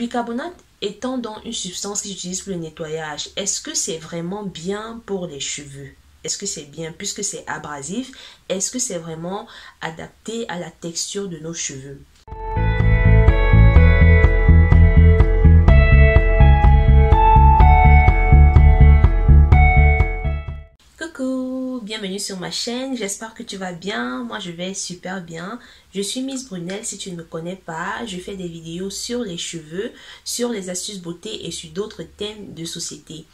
bicarbonate étant dans une substance qui s'utilise pour le nettoyage, est-ce que c'est vraiment bien pour les cheveux? Est-ce que c'est bien? Puisque c'est abrasif Est-ce que c'est vraiment adapté à la texture de nos cheveux? Sur ma chaîne, j'espère que tu vas bien, moi je vais super bien. Je suis Miss Brunel, si tu ne me connais pas, je fais des vidéos sur les cheveux, sur les astuces beauté et sur d'autres thèmes de société.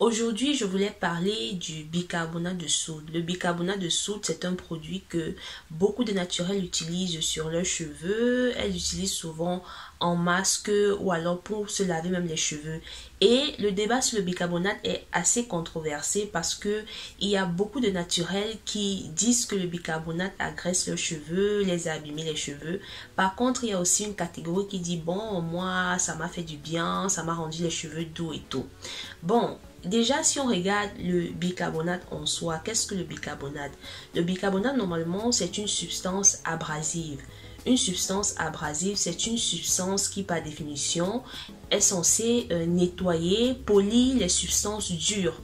Aujourd'hui, je voulais parler du bicarbonate de soude. Le bicarbonate de soude, c'est un produit que beaucoup de naturels utilisent sur leurs cheveux. Elles l'utilisent souvent en masque ou alors pour se laver même les cheveux. Et le débat sur le bicarbonate est assez controversé parce que il y a beaucoup de naturels qui disent que le bicarbonate agresse leurs cheveux, les a abîmés les cheveux. Par contre, il y a aussi une catégorie qui dit bon, moi, ça m'a fait du bien, ça m'a rendu les cheveux doux et tout. Bon, Déjà, si on regarde le bicarbonate en soi, qu'est-ce que le bicarbonate? Le bicarbonate, normalement, c'est une substance abrasive. Une substance abrasive, c'est une substance qui, par définition, est censée euh, nettoyer, polir les substances dures.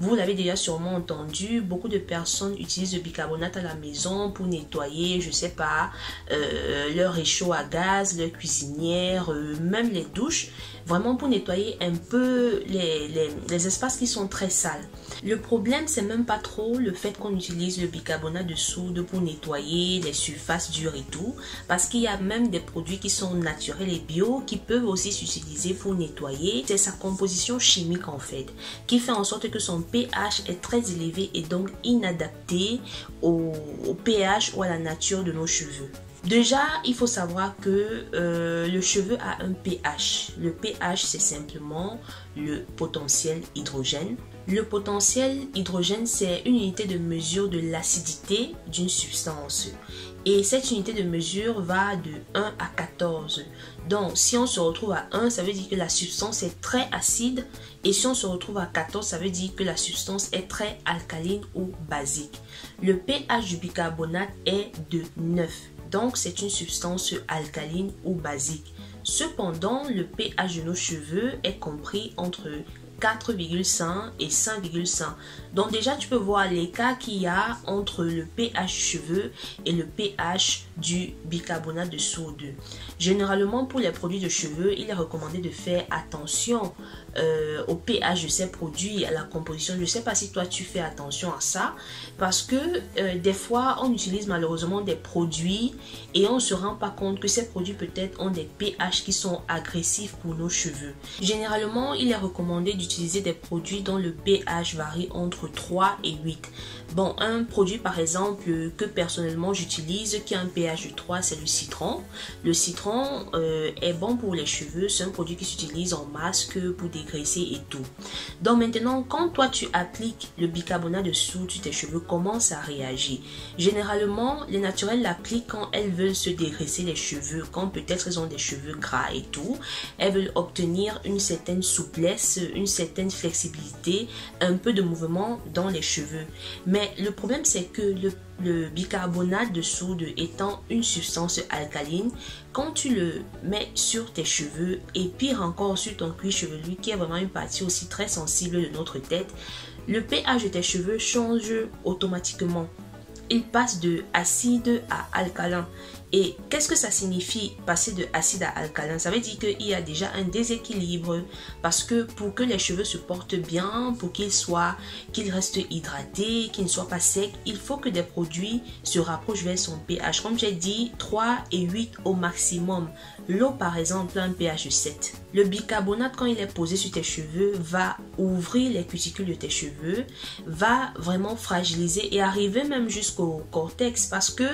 Vous l'avez déjà sûrement entendu, beaucoup de personnes utilisent le bicarbonate à la maison pour nettoyer, je sais pas, euh, leur réchaud à gaz, leur cuisinière, euh, même les douches, vraiment pour nettoyer un peu les, les, espaces qui sont très sales. Le problème, c'est même pas trop le fait qu'on utilise le bicarbonate de soude pour nettoyer les surfaces dures et tout, parce qu'il y a même des produits qui sont naturels et bio qui peuvent aussi s'utiliser pour nettoyer. C'est sa composition chimique en fait, qui fait en sorte que son pH est très élevé et donc inadapté au, pH ou à la nature de nos cheveux. Déjà, il faut savoir que euh, le cheveu a un pH. Le pH, c'est simplement le potentiel hydrogène. Le potentiel hydrogène, c'est une unité de mesure de l'acidité d'une substance. Et cette unité de mesure va de 1 à 14. Donc, si on se retrouve à 1, ça veut dire que la substance est très acide. Et si on se retrouve à 14, ça veut dire que la substance est très alcaline ou basique. Le pH du bicarbonate est de 9. Donc, c'est une substance alcaline ou basique. Cependant, le pH de nos cheveux est compris entre 4,5 et 5,5. Donc déjà, tu peux voir l'écart qu'il y a entre le pH cheveux et le pH du bicarbonate de soude. Généralement, pour les produits de cheveux, il est recommandé de faire attention euh, au pH de ces produits, à la composition. Je ne sais pas si toi, tu fais attention à ça, parce que euh, des fois, on utilise malheureusement des produits et on ne se rend pas compte que ces produits peut-être ont des pH qui sont agressifs pour nos cheveux. Généralement, il est recommandé d'utiliser des produits dont le pH varie entre 3 et 8. Bon, un produit par exemple que personnellement j'utilise qui a un pH de 3, c'est le citron. Le citron euh, est bon pour les cheveux, c'est un produit qui s'utilise en masque pour dégraisser et tout. Donc maintenant, quand toi tu appliques le bicarbonate de soude tes cheveux, comment ça réagit? Généralement, les naturels l'appliquent quand elles veulent se dégraisser les cheveux, quand peut-être elles ont des cheveux gras et tout. Elles veulent obtenir une certaine souplesse, une certaine flexibilité, un peu de mouvement dans les cheveux. Mais le problème, c'est que le, bicarbonate de soude étant une substance alcaline, quand tu le mets sur tes cheveux et pire encore sur ton cuir chevelu, qui est vraiment une partie aussi très sensible de notre tête, le pH de tes cheveux change automatiquement. Il passe de acide à alcalin. Et qu'est-ce que ça signifie passer de acide à alcalin? Ça veut dire qu'il y a déjà un déséquilibre parce que pour que les cheveux se portent bien, pour qu'ils soient, qu'ils restent hydratés, qu'ils ne soient pas secs, il faut que des produits se rapprochent vers son pH. Comme j'ai dit, 3 et 8 au maximum. L'eau par exemple un pH 7. Le bicarbonate quand il est posé sur tes cheveux va ouvrir les cuticules de tes cheveux, va vraiment fragiliser et arriver même jusqu'au cortex parce que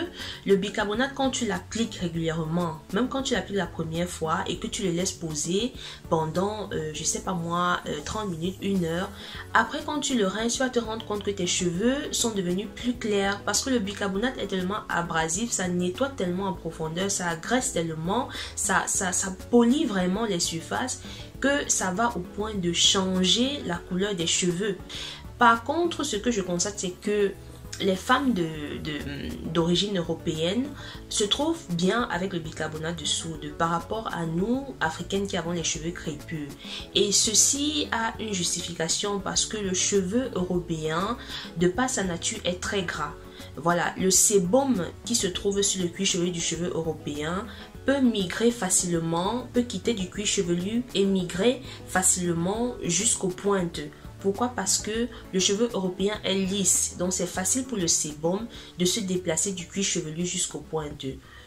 le bicarbonate quand tu l'appliques régulièrement, même quand tu l'appliques la première fois et que tu le laisses poser pendant, euh, je sais pas moi, 30 euh, minutes, une heure, après quand tu le rinces, tu vas te rendre compte que tes cheveux sont devenus plus clairs parce que le bicarbonate est tellement abrasif, ça nettoie tellement en profondeur, ça agresse tellement, ça, ça, ça polie vraiment les surfaces que ça va au point de changer la couleur des cheveux. Par contre, ce que je constate, c'est que les femmes d'origine européenne se trouvent bien avec le bicarbonate de soude par rapport à nous, africaines qui avons les cheveux crépus. Et ceci a une justification parce que le cheveu européen, de par sa nature, est très gras. Voilà, le sébum qui se trouve sur le cuir chevelu du cheveu européen peut migrer facilement, peut quitter du cuir chevelu et migrer facilement jusqu'aux pointes. Pourquoi? Parce que le cheveu européen est lisse, donc c'est facile pour le sébum de se déplacer du cuir chevelu jusqu'aux pointes.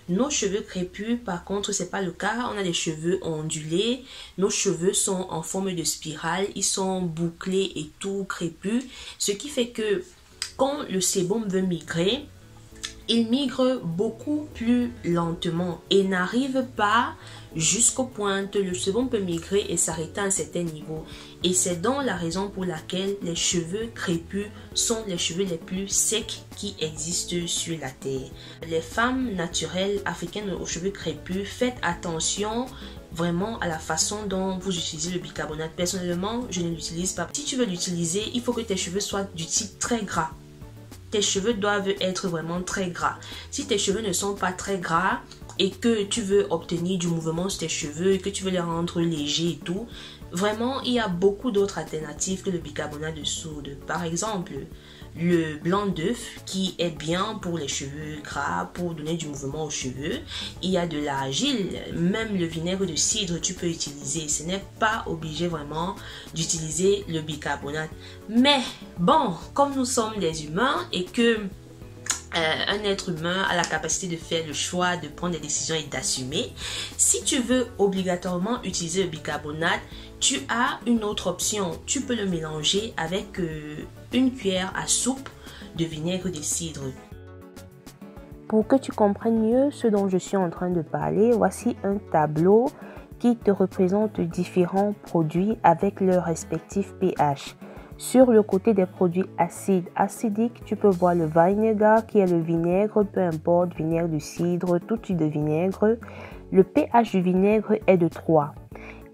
Nos cheveux crépus, par contre, c'est pas le cas. On a des cheveux ondulés. Nos cheveux sont en forme de spirale. Ils sont bouclés et tout crépus. Ce qui fait que quand le sébum veut migrer, il migre beaucoup plus lentement et n'arrive pas jusqu'au point. Le sébum peut migrer et s'arrêter à un certain niveau. Et c'est donc la raison pour laquelle les cheveux crépus sont les cheveux les plus secs qui existent sur la Terre. Les femmes naturelles africaines aux cheveux crépus, faites attention vraiment à la façon dont vous utilisez le bicarbonate. Personnellement, je ne l'utilise pas. Si tu veux l'utiliser, il faut que tes cheveux soient du type très gras tes cheveux doivent être vraiment très gras. Si tes cheveux ne sont pas très gras et que tu veux obtenir du mouvement sur tes cheveux et que tu veux les rendre légers et tout, vraiment, il y a beaucoup d'autres alternatives que le bicarbonate de soude. Par exemple, le blanc d'œuf qui est bien pour les cheveux gras, pour donner du mouvement aux cheveux. Il y a de l'argile, même le vinaigre de cidre tu peux utiliser. Ce n'est pas obligé vraiment d'utiliser le bicarbonate. Mais bon, comme nous sommes des humains et que euh, un être humain a la capacité de faire le choix, de prendre des décisions et d'assumer. Si tu veux obligatoirement utiliser le bicarbonate, tu as une autre option. Tu peux le mélanger avec euh, une cuillère à soupe de vinaigre de cidre. Pour que tu comprennes mieux ce dont je suis en train de parler, voici un tableau qui te représente différents produits avec leur respectif pH. Sur le côté des produits acides, acidiques, tu peux voir le vinaigre qui est le vinaigre, peu importe, vinaigre de cidre, tout type de vinaigre. Le pH du vinaigre est de 3.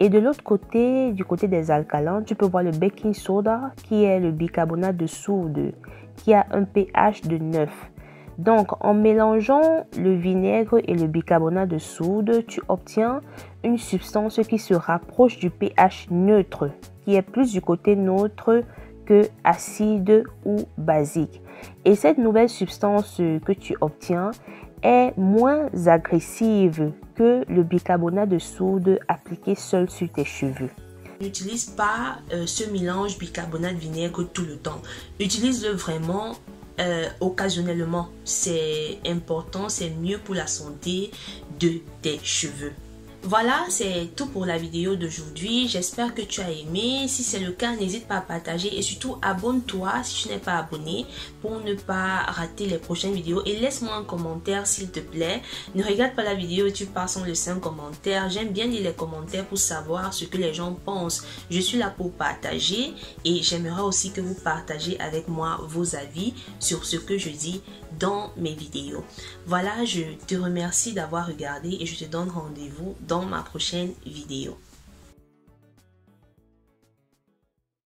Et de l'autre côté, du côté des alcalins, tu peux voir le baking soda qui est le bicarbonate de soude qui a un pH de 9. Donc, en mélangeant le vinaigre et le bicarbonate de soude, tu obtiens une substance qui se rapproche du pH neutre, qui est plus du côté neutre que acide ou basique. Et cette nouvelle substance que tu obtiens est moins agressive que le bicarbonate de soude appliqué seul sur tes cheveux. N'utilise pas euh, ce mélange bicarbonate-vinaigre tout le temps. Utilise-le vraiment euh, occasionnellement. C'est important, c'est mieux pour la santé de tes cheveux. Voilà, c'est tout pour la vidéo d'aujourd'hui. J'espère que tu as aimé. Si c'est le cas, n'hésite pas à partager et surtout abonne-toi si tu n'es pas abonné pour ne pas rater les prochaines vidéos. Et laisse-moi un commentaire s'il te plaît. Ne regarde pas la vidéo et tu passes sans laisser un commentaire. J'aime bien lire les commentaires pour savoir ce que les gens pensent. Je suis là pour partager et j'aimerais aussi que vous partagez avec moi vos avis sur ce que je dis dans mes vidéos. Voilà, je te remercie d'avoir regardé et je te donne rendez-vous dans ma prochaine vidéo.